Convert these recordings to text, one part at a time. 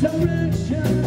direction.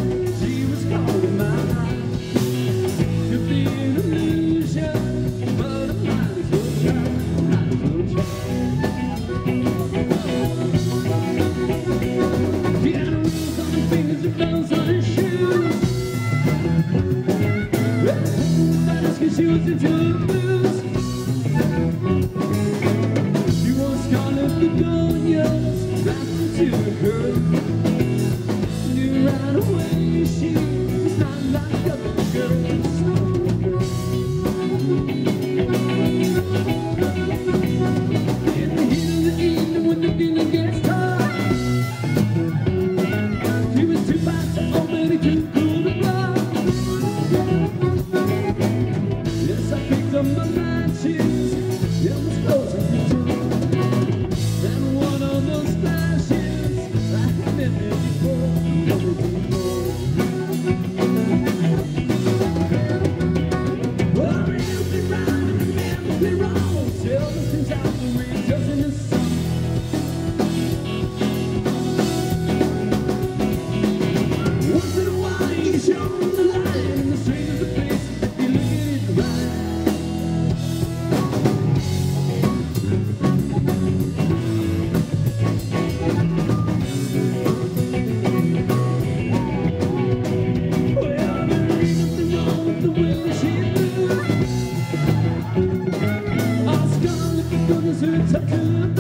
to Taku.